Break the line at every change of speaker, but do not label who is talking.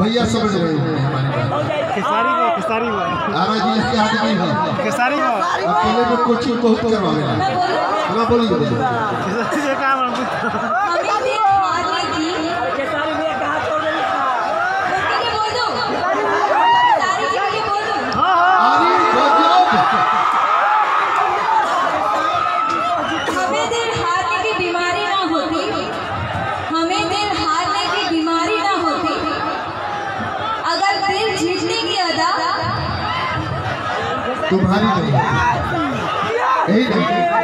भैया समझ रहे हो हमारी
खेसारी खेसारी
आरा जी के आदमी है
खेसारी
अकेले में कोचिंग बहुत करवावे ना बोलिए बोलिए।
खेसारी से काम
तुम्हारी नहीं